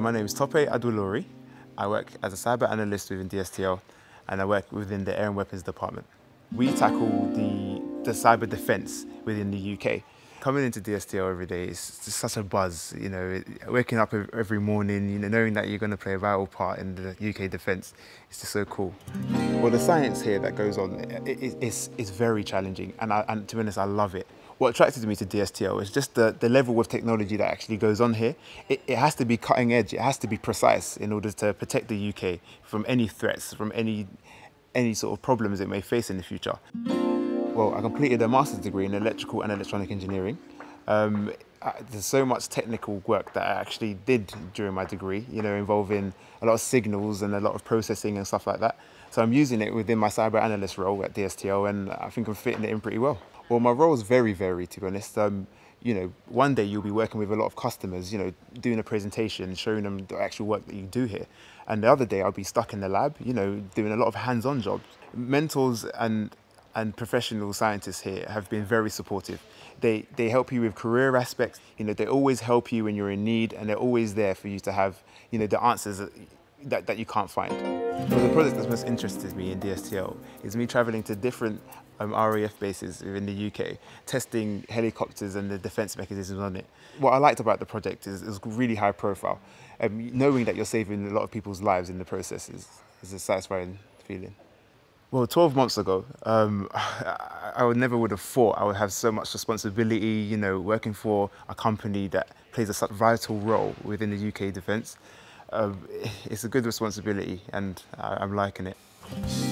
My name is Tope Adulori. I work as a cyber analyst within DSTL and I work within the Air and Weapons Department. We tackle the, the cyber defence within the UK. Coming into DSTL every day is such a buzz, you know, waking up every morning, you know, knowing that you're going to play a vital part in the UK defence, it's just so cool. Well, the science here that goes on is, is very challenging and, I, and to be honest, I love it what attracted me to DSTL is just the, the level of technology that actually goes on here. It, it has to be cutting edge, it has to be precise in order to protect the UK from any threats, from any, any sort of problems it may face in the future. Well, I completed a master's degree in electrical and electronic engineering. Um, there's so much technical work that I actually did during my degree, you know, involving a lot of signals and a lot of processing and stuff like that. So I'm using it within my cyber analyst role at DSTL and I think I'm fitting it in pretty well. Well, my role is very varied, to be honest. Um, you know, one day you'll be working with a lot of customers, you know, doing a presentation, showing them the actual work that you do here. And the other day I'll be stuck in the lab, you know, doing a lot of hands-on jobs. Mentors and and professional scientists here have been very supportive. They, they help you with career aspects. You know, they always help you when you're in need and they're always there for you to have, you know, the answers that, that you can't find. Well, the project that's most interested me in DSTL is me travelling to different um, RAF bases in the UK, testing helicopters and the defence mechanisms on it. What I liked about the project is it was really high profile. Um, knowing that you're saving a lot of people's lives in the process is, is a satisfying feeling. Well, 12 months ago, um, I would never would have thought I would have so much responsibility, you know, working for a company that plays a such vital role within the UK defence um, it's a good responsibility and I'm liking it.